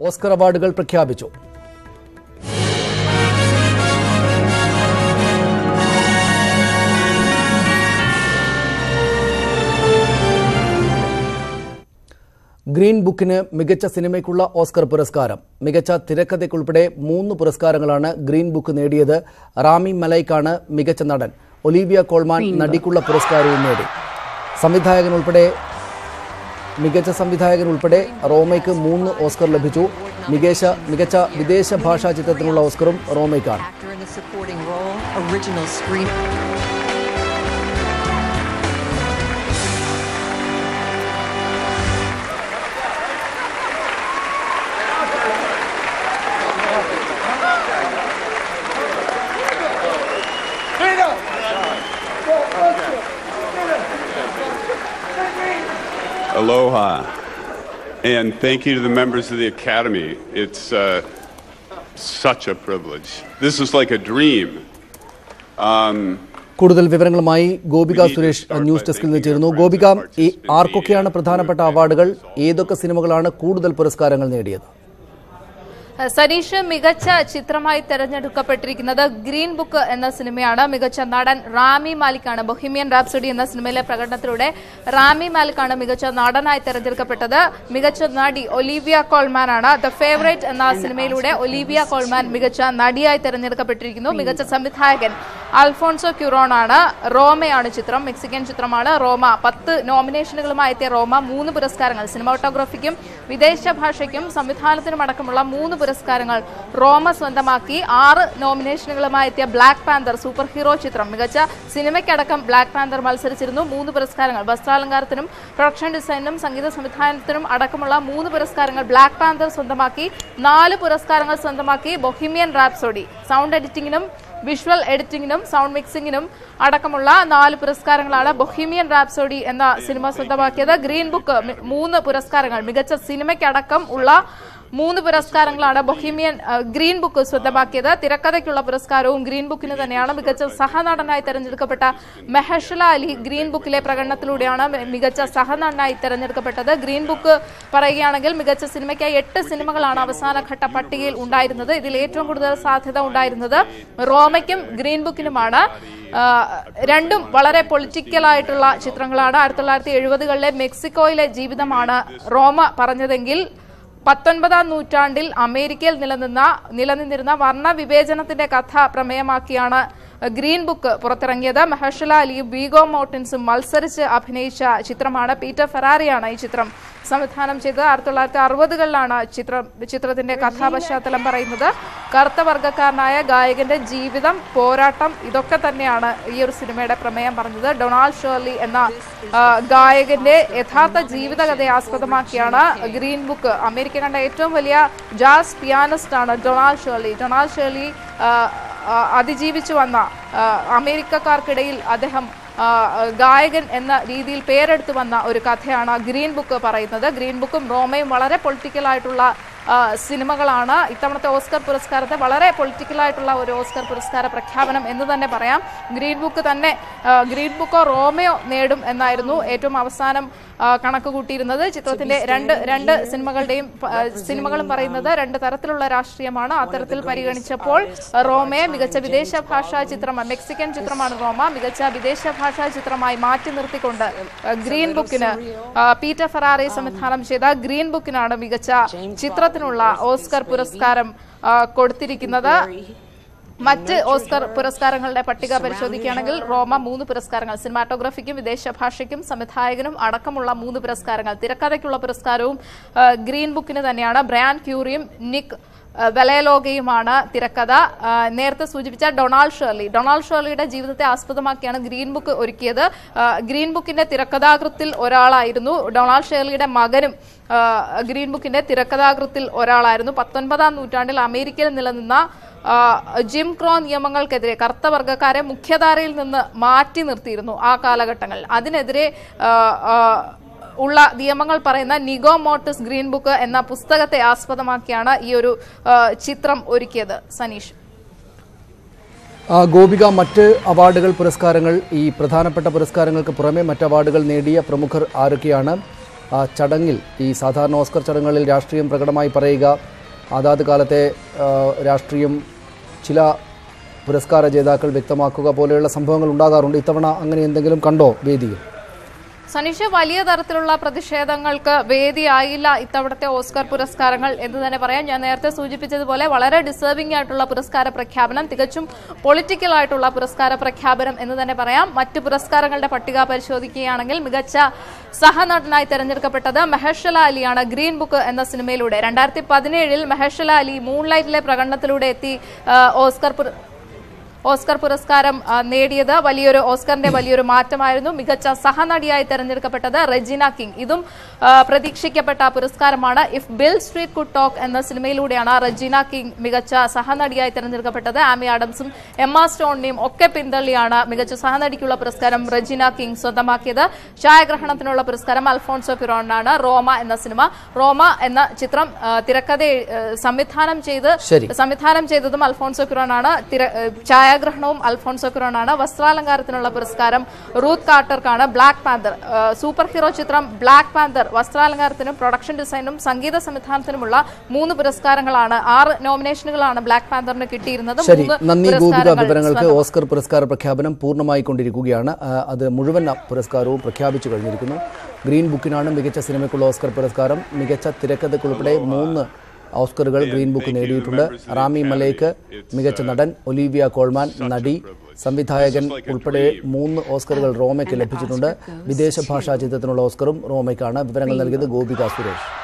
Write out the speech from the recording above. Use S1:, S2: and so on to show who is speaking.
S1: Oscar അവാർഡുകൾ പ്രഖ്യാപിച്ചു. Green ബുക്കിന് മികച്ച സിനിമയ്ക്കുള്ള ഓസ്കർ പുരസ്കാരം. മികച്ച തിരക്കഥയ്ക്കുൾപ്പെടെ മൂന്ന് പുരസ്കാരങ്ങളാണ് ഗ്രീൻ ബുക്ക് നേടിയത്. റാമി മലൈക്കാണ് മികച്ച നടൻ. ഒലീവിയ കോൾമാൻ നടിക്കുള്ള പുരസ്കാരവും നേടി. സംവിധായകൻ ഉൾപ്പെടെ മികച്ച സംവിധായകൻ ഉൾപ്പെടെ റോമയ്ക്ക് മൂന്ന് ഓസ്കർ ലഭിച്ചു. മികച്ച മികച്ച വിദേശ ഭാഷാ ചിത്രത്തിനുള്ള ഓസ്കറും റോമയ്ക്കാണ്.
S2: Aloha. And thank you to the members of the Academy. It's uh, such a privilege. This is like a dream.
S1: Um, കൂടുതൽ വിവരങ്ങളുമായി ഗോപിക സുരേഷ് ന്യൂസ് ഡെസ്കിൽ നിന്ന് ചേരുന്നു ഗോപിക ഈ ആർക്കൊക്കെയാണ് പ്രധാനപ്പെട്ട അവാർഡുകൾ ഏതൊക്കെ സിനിമകളാണ് കൂടുതൽ പുരസ്കാരങ്ങൾ നേടിയത്
S3: സനീഷ് മികച്ച ചിത്രമായി തെരഞ്ഞെടുക്കപ്പെട്ടിരിക്കുന്നത് ഗ്രീൻ ബുക്ക് എന്ന സിനിമയാണ്. മികച്ച നടൻ റാമി മാലിക്കാണ് ബൊഹിമിയൻ റാപ്സഡി എന്ന സിനിമയിലെ പ്രകടനത്തിലൂടെ റാമി മാലിക്കാണ് മികച്ച നടനായി തെരഞ്ഞെടുക്കപ്പെട്ടത്. മികച്ച നടി ഒലീവിയ കോൾമാൻ ആണ് ദ ഫേവറേറ്റ് എന്ന സിനിമയിലൂടെ ഒലീവിയ കോൾമാൻ മികച്ച നടിയായി തെരഞ്ഞെടുക്കപ്പെട്ടിരിക്കുന്നു. മികച്ച സംവിധായകൻ അൽഫോൺസോ ക്യൂറോൺ ആണ് റോമയാണ് ചിത്രം മെക്സിക്കൻ ചിത്രമാണ് റോമ. പത്ത് നോമിനേഷനുകളുമായി എത്തിയ റോമ മൂന്ന് പുരസ്കാരങ്ങൾ സിനിമാറ്റോഗ്രാഫിക്കും വിദേശ ഭാഷയ്ക്കും സംവിധാനത്തിനും അടക്കമുള്ള മൂന്ന് പുരസ്കാരങ്ങൾ റോമ സ്വന്തമാക്കി. ആറ് നോമിനേഷനുകളുമായി എത്തിയ ബ്ലാക്ക് പാന്തർ സൂപ്പർ ഹീറോ ചിത്രം മികച്ച സിനിമയ്ക്കടക്കം ബ്ലാക്ക് പാന്തർ മത്സരിച്ചിരുന്നു. മൂന്ന് പുരസ്കാരങ്ങൾ വസ്ത്രാലങ്കാരത്തിനും പ്രൊഡക്ഷൻ ഡിസൈനിനും സംഗീത സംവിധാനത്തിനും അടക്കമുള്ള മൂന്ന് പുരസ്കാരങ്ങൾ ബ്ലാക്ക് പാന്തർ സ്വന്തമാക്കി. നാല് പുരസ്കാരങ്ങൾ സ്വന്തമാക്കി ബൊഹിമിയൻ റാപ്സോഡി സൗണ്ട് എഡിറ്റിംഗിനും വിഷ്വൽ എഡിറ്റിംഗിനും സൗണ്ട് മിക്സിംഗിനും അടക്കമുള്ള നാല് പുരസ്കാരങ്ങളാണ് ബൊഹീമിയൻ റാപ്സോഡി എന്ന സിനിമ സ്വന്തമാക്കിയത്. ഗ്രീൻ ബുക്ക് മൂന്ന് പുരസ്കാരങ്ങൾ. മികച്ച സിനിമയ്ക്കടക്കം ഉള്ള മൂന്ന് പുരസ്കാരങ്ങളാണ് ബൊഹീമിയൻ ഗ്രീൻ ബുക്ക് സ്വന്തമാക്കിയത്. തിരക്കഥയ്ക്കുള്ള പുരസ്കാരവും ഗ്രീൻ ബുക്കിന് തന്നെയാണ്. മികച്ച സഹനടനായി തെരഞ്ഞെടുക്കപ്പെട്ട മെഹഷല അലി ഗ്രീൻ ബുക്കിലെ പ്രകടനത്തിലൂടെയാണ് മികച്ച സഹനടനായി തെരഞ്ഞെടുക്കപ്പെട്ടത്. ഗ്രീൻ ബുക്ക് പറയുകയാണെങ്കിൽ മികച്ച സിനിമയ്ക്കായി എട്ട് സിനിമകളാണ് അവസാനഘട്ട പട്ടികയിൽ ഉണ്ടായിരുന്നത്. ഇതിൽ ഏറ്റവും കൂടുതൽ സാധ്യത ഉണ്ടായിരുന്നത് റോമയ്ക്കും ഗ്രീൻ ബുക്കിനുമാണ്. രണ്ടും വളരെ പൊളിറ്റിക്കലായിട്ടുള്ള ചിത്രങ്ങളാണ്. ആയിരത്തി തൊള്ളായിരത്തി എഴുപതുകളിലെ മെക്സിക്കോയിലെ ജീവിതമാണ് റോമ പറഞ്ഞതെങ്കിൽ പത്തൊൻപതാം നൂറ്റാണ്ടിൽ അമേരിക്കയിൽ നിലനിന്ന നിലനിന്നിരുന്ന വർണവിവേചനത്തിന്റെ കഥ പ്രമേയമാക്കിയാണ് ഗ്രീൻ ബുക്ക് പുറത്തിറങ്ങിയത് മഹർഷല അലിയും വീഗോ മോർട്ടിൻസും മത്സരിച്ച് അഭിനയിച്ച ചിത്രമാണ്. പീറ്റർ ഫെറാറിയാണ് ഈ ചിത്രം സംവിധാനം ചെയ്തത്. ആയിരത്തി തൊള്ളായിരത്തി അറുപതുകളിലാണ് ചിത്രം ചിത്രത്തിന്റെ കഥാപശ്ചാത്തലം പറയുന്നത്. കറുത്ത വർഗക്കാരനായ ഗായകന്റെ ജീവിതം പോരാട്ടം ഇതൊക്കെ തന്നെയാണ് ഈ ഒരു സിനിമയുടെ പ്രമേയം പറഞ്ഞത്. ഡൊണാൾഡ് ഷേർലി എന്ന ഗായകന്റെ യഥാർത്ഥ ജീവിതകഥയെ ആസ്പദമാക്കിയാണ് ഗ്രീൻ ബുക്ക്. അമേരിക്ക കണ്ട ഏറ്റവും വലിയ ജാസ് പിയാനിസ്റ്റ് ആണ് ഡൊണാൾഡ് ഷേർലി. ഡൊണാൾഡ് ഷേർലി അതിജീവിച്ചു വന്ന അമേരിക്കക്കാർക്കിടയിൽ അദ്ദേഹം ഗായകൻ എന്ന രീതിയിൽ പേരെടുത്തു വന്ന ഒരു കഥയാണ് ഗ്രീൻ ബുക്ക് പറയുന്നത്. ഗ്രീൻ ബുക്കും റോമയും വളരെ പൊളിറ്റിക്കലായിട്ടുള്ള സിനിമകളാണ്. ഇത്തവണത്തെ ഓസ്കർ പുരസ്കാരത്തെ വളരെ പൊളിറ്റിക്കലായിട്ടുള്ള ഒരു ഓസ്കർ പുരസ്കാര പ്രഖ്യാപനം എന്ന് തന്നെ പറയാം. ഗ്രീൻ ബുക്ക് തന്നെ ഗ്രീൻ ബുക്കോ റോമയോ നേടും എന്നായിരുന്നു ഏറ്റവും അവസാനം കണക്ക് കൂട്ടിയിരുന്നത്. ചിത്രത്തിന്റെ രണ്ട് രണ്ട് സിനിമകളുടെയും സിനിമകളും പറയുന്നത് രണ്ട് തരത്തിലുള്ള രാഷ്ട്രീയമാണ്. അത്തരത്തിൽ പരിഗണിച്ചപ്പോൾ റോമയെ മികച്ച വിദേശ ഭാഷാ ചിത്രമാണ് മെക്സിക്കൻ ചിത്രമാണ് റോമ. മികച്ച വിദേശ ഭാഷാ ചിത്രമായി മാറ്റി നിർത്തിക്കൊണ്ട് ഗ്രീൻ ബുക്കിന് പീറ്റർ ഫെറാറി സംവിധാനം ചെയ്ത ഗ്രീൻ ബുക്കിനാണ് മികച്ച ചിത്രത്തിനുള്ള ഓസ്കർ പുരസ്കാരം കൊടുത്തിരിക്കുന്നത്. മറ്റ് ഓസ്കർ പുരസ്കാരങ്ങളുടെ പട്ടിക പരിശോധിക്കുകയാണെങ്കിൽ റോമ മൂന്ന് പുരസ്കാരങ്ങൾ സിനിമാറ്റോഗ്രഫിക്കും വിദേശ ഭാഷയ്ക്കും സംവിധായകനും അടക്കമുള്ള മൂന്ന് പുരസ്കാരങ്ങൾ. തിരക്കഥയ്ക്കുള്ള പുരസ്കാരവും ഗ്രീൻ ബുക്കിന് തന്നെയാണ്. ബ്രാൻ ക്യൂറിയും നിക് ആ, തിരക്കഥ. നേരത്തെ സൂചിപ്പിച്ച ഡൊണാൾഡ് ഷേർലി. ഡൊണാൾഡ് ഷേർലിയുടെ ജീവിതത്തെ ആസ്പദമാക്കിയാണ് ഗ്രീൻ ബുക്ക് ഒരുക്കിയത്. ഗ്രീൻ ബുക്കിന്റെ തിരക്കഥാകൃത്തിൽ ഒരാളായിരുന്നു ഡൊണാൾഡ് ഷേർലിയുടെ മകനും. ഗ്രീൻ ബുക്കിന്റെ തിരക്കഥാകൃത്തിൽ ഒരാളായിരുന്നു. പത്തൊൻപതാം നൂറ്റാണ്ടിൽ അമേരിക്കയിൽ നിലനിന്ന ജിം ക്രോ നിയമങ്ങൾക്കെതിരെ കറുത്ത വർഗക്കാരെ മുഖ്യധാരയിൽ നിന്ന് മാറ്റി നിർത്തിയിരുന്നു ആ കാലഘട്ടങ്ങളിൽ. അതിനെതിരെ ഉള്ള നിയമങ്ങൾ പറയുന്ന നിഗോ മോട്ടിസ് ഗ്രീൻ ബുക്ക് എന്ന പുസ്തകത്തെ ആസ്പദമാക്കിയാണ് ഈ ഒരു ചിത്രം ഒരുക്കിയത്. സനീഷ്.
S1: ഗോപിക മറ്റ് അവാർഡുകൾ പുരസ്കാരങ്ങൾ ഈ പ്രധാനപ്പെട്ട പുരസ്കാരങ്ങൾക്ക് പുറമെ മറ്റ് അവാർഡുകൾ നേടിയ പ്രമുഖർ ആരൊക്കെയാണ്? ചടങ്ങിൽ ഈ സാധാരണ ഓസ്കർ ചടങ്ങുകളിൽ രാഷ്ട്രീയം പ്രകടമായി പറയുക അതാത് കാലത്തെ രാഷ്ട്രീയം ചില പുരസ്കാര ജേതാക്കൾ വ്യക്തമാക്കുക പോലെയുള്ള സംഭവങ്ങൾ ഉണ്ടാകാറുണ്ട്. ഇത്തവണ അങ്ങനെ എന്തെങ്കിലും കണ്ടോ വേദിയിൽ?
S3: സനീഷ് വലിയ തരത്തിലുള്ള പ്രതിഷേധങ്ങൾക്ക് വേദിയായില്ല ഇത്തവണത്തെ ഓസ്കർ പുരസ്കാരങ്ങൾ എന്ന് തന്നെ പറയാം. ഞാൻ നേരത്തെ സൂചിപ്പിച്ചതുപോലെ വളരെ ഡിസേർവിംഗ് ആയിട്ടുള്ള പുരസ്കാര പ്രഖ്യാപനം തികച്ചും പൊളിറ്റിക്കൽ ആയിട്ടുള്ള പുരസ്കാര പ്രഖ്യാപനം എന്ന് തന്നെ പറയാം. മറ്റ് പുരസ്കാരങ്ങളുടെ പട്ടിക പരിശോധിക്കുകയാണെങ്കിൽ മികച്ച സഹനടനായി തെരഞ്ഞെടുക്കപ്പെട്ടത് മെഹർഷല അലിയാണ്. ഗ്രീൻ ബുക്ക് എന്ന സിനിമയിലൂടെ രണ്ടായിരത്തി പതിനേഴിൽ മെഹർഷല അലി മൂൺ ലൈറ്റിലെ പ്രകടനത്തിലൂടെ എത്തി ഓസ്കർ ഓസ്കർ പുരസ്കാരം നേടിയത്. വലിയൊരു ഓസ്കറിന്റെ വലിയൊരു മാറ്റമായിരുന്നു. മികച്ച സഹനടിയായി തെരഞ്ഞെടുക്കപ്പെട്ടത് റെജിന കിങ്. ഇതും പ്രതീക്ഷിക്കപ്പെട്ട പുരസ്കാരമാണ്. If Beale Street Could Talk എന്ന സിനിമയിലൂടെയാണ് റെജിന കിങ് മികച്ച സഹനടിയായി തെരഞ്ഞെടുക്കപ്പെട്ടത്. ആമി ആഡംസും ആ സ്റ്റോണിനെയും ഒക്കെ പിന്തള്ളിയാണ് മികച്ച സഹനടിക്കുള്ള പുരസ്കാരം റെജിന കിങ് സ്വന്തമാക്കിയത്. ഛായാഗ്രഹണത്തിനുള്ള പുരസ്കാരം അൽഫോൺസോ പിറോണിനാണ് റോമ എന്ന സിനിമ. റോമ എന്ന ചിത്രം തിരക്കഥ സംവിധാനം ചെയ്ത് സംവിധാനം ചെയ്തതും അൽഫോൺസോ ഫിറോണാണ് ഏഹ് ഛായാഗ്രഹണവും അൽഫോൺസോ ക്യുറോണാണ് വസ്ത്രാലങ്കാരത്തിനുള്ള പുരസ്കാരം റൂത്ത് കാർട്ടർക്കാണ് ബ്ലാക്ക് പാന്തർ സൂപ്പർ ഹീറോ ചിത്രം ബ്ലാക്ക് പാന്തർ. വസ്ത്രാലങ്കാരത്തിനും പ്രൊഡക്ഷൻ ഡിസൈനും സംഗീത സംവിധാനത്തിനുമുള്ള മൂന്ന് പുരസ്കാരങ്ങളാണ്. ആറ് നോമിനേഷനുകളാണ് ബ്ലാക്ക് പാന്തറിന് കിട്ടിയിരുന്നത്.
S1: ശരി
S3: മൂന്ന്
S1: നന്ദി ഗോപിക വിവരങ്ങൾക്ക് ഓസ്കർ പുരസ്കാര പ്രഖ്യാപനം പൂർണമായി കൊണ്ടിരിക്കുകയാണ്. അത് മുഴുവൻ പുരസ്കാരവും പ്രഖ്യാപിച്ചു കഴിഞ്ഞിരിക്കുന്നു. ഗ്രീൻ ബുക്കിനാണ് മികച്ച സിനിമയ്ക്കുള്ള ഓസ്കർ പുരസ്കാരം. മികച്ച തിരക്കഥയ്ക്കുൾപ്പെടെ മൂന്ന് ഓസ്കറുകൾ ഗ്രീൻ ബുക്ക് നേടിയിട്ടുണ്ട്. റാമി മലേക്ക് മികച്ച നടൻ ഒലീവിയ കോൾമാൻ നടി സംവിധായകൻ ഉൾപ്പെടെ മൂന്ന് ഓസ്കറുകൾ റോമയ്ക്ക് ലഭിച്ചിട്ടുണ്ട്. വിദേശ ഭാഷാ ചിത്രത്തിനുള്ള ഓസ്കറും റോമയ്ക്കാണ്. വിവരങ്ങൾ നൽകിയത് ഗോപിക സുരേഷ്.